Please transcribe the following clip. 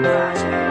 magic.